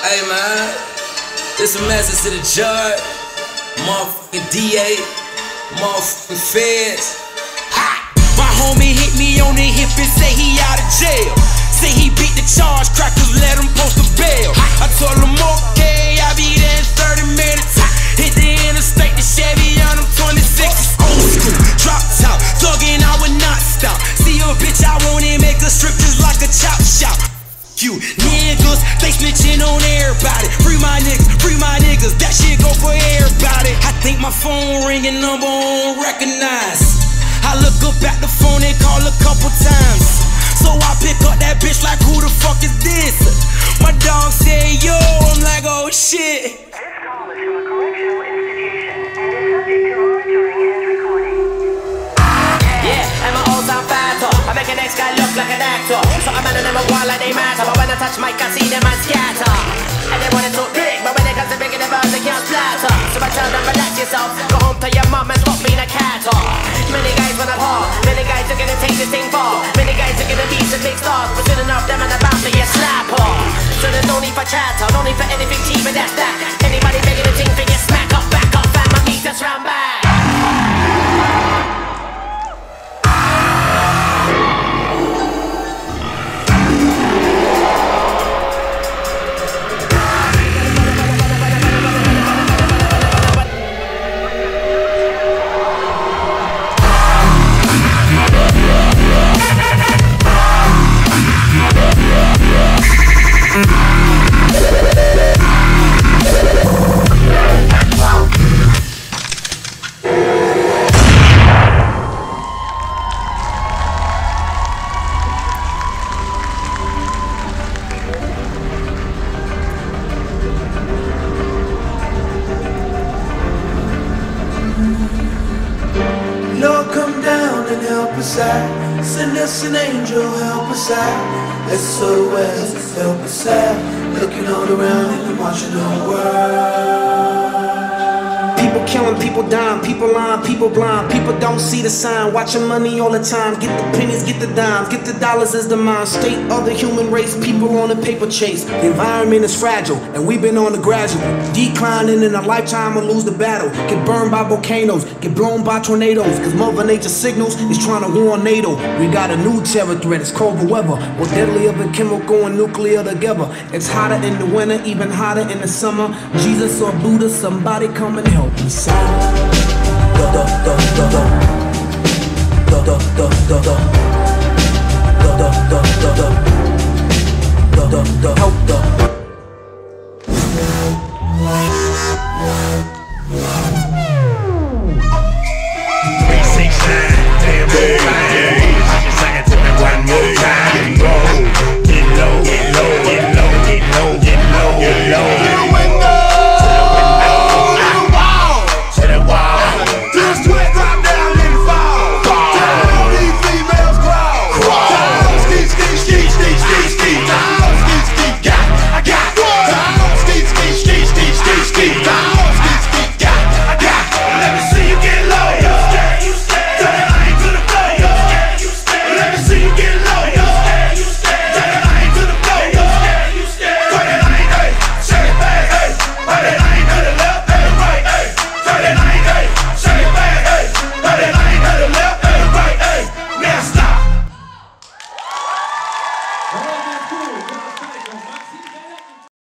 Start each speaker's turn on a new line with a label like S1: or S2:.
S1: Hey man, this a message to the judge, motherfucking DA, motherfucking feds.
S2: Ha! My homie hit me on the hip and say he out of jail. You niggas, they snitching on everybody. Free my niggas, free my niggas, that shit go for everybody. I think my phone ringing, number on recognize. I look up at the phone and call a couple times. So I pick up that bitch like, who the fuck is this? My dog said, yo, I'm like, oh shit.
S3: Like an actor. So I'm in them a war like they matter. But when I touch mic, I see them and scatter. And they it too big, but when it comes to bigger the birds, they can't splatter. So I tell them, relax yourself. Go home to your mom and stop being a catter. Many guys wanna par. Many guys are gonna take this thing far. Many guys are gonna be some big stars. But soon enough, them and about to get slapper. So there's no need for chatter. No need for anything cheap, but that's that. Anybody begging a thing for you, smack up, back up,
S4: us out. Send us an angel, help us out. SOS, help us out. Looking all around and watching the world.
S5: People killing, people dying, people lying, people blind. People don't see the sign. Watching money all the time. Get the pennies, get the dimes, get the dollars as the mind state of the human race. People on a paper chase. The environment is fragile, and we've been on the gradual declining in a lifetime or lose the battle. Get burned by volcanoes, get blown by tornadoes. Cause Mother Nature signals is trying to warn NATO. We got a new terror threat, it's cold weather. More deadlier than chemical and nuclear together. It's hotter in the winter, even hotter in the summer. Jesus or Buddha, somebody come and help us help the.